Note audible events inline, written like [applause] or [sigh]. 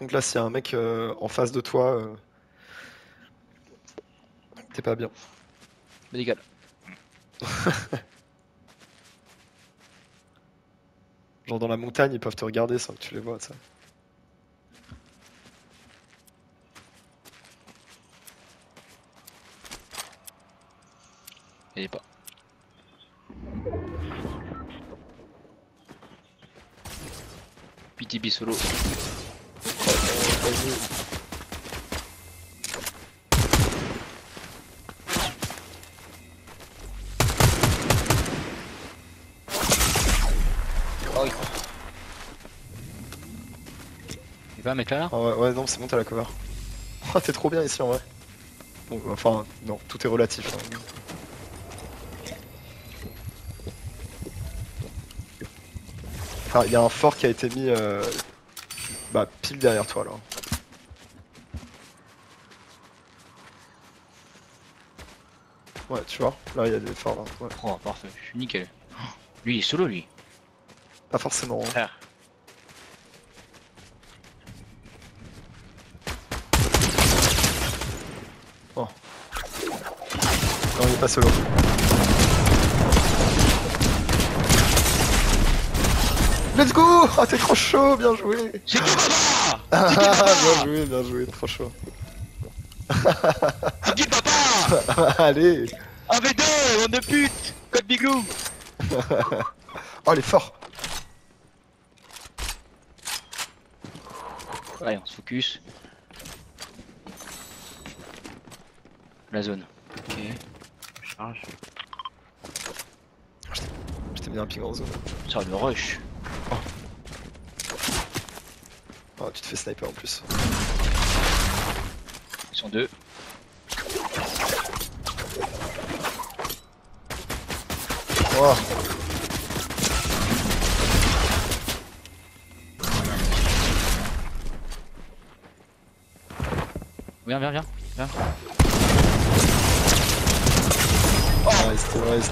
contre, là, s'il y a un mec euh, en face de toi, euh, t'es pas bien. Médical. [laughs] Genre dans la montagne, ils peuvent te regarder sans que tu les vois, ça. Il est pas. PTB solo. Oh, il Il va mec là, ouais, ouais, non, c'est bon, t'as la cover. [laughs] Oh, t'es trop bien ici en vrai. Bon, enfin, non, tout est relatif. hein. Enfin, il y a un fort qui a été mis euh, bah, pile derrière toi là. Ouais, tu vois, là il y a des forts là. Ouais. Oh, parfait, je suis nickel. Oh, Lui, il est solo, lui. Pas forcément. hein. Frère. Non, il est pas solo. Let's go Ah, t'es trop chaud, bien joué qui, [laughs] papa Ah, Bien joué, bien joué, trop chaud. [laughs] Qui, papa [laughs] Allez AV2, bande de pute Code Biglou Oh, il est fort Allez, on se focus. La zone. Ok. Charge. Je t'ai mis un ping en zone. Ça le rush. Oh, tu te fais sniper en plus. Ils sont deux. Oh Viens, viens, viens. viens. Nice, nice.